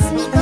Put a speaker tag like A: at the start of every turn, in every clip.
A: Sweet.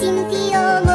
A: sin ti, oh,